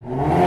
you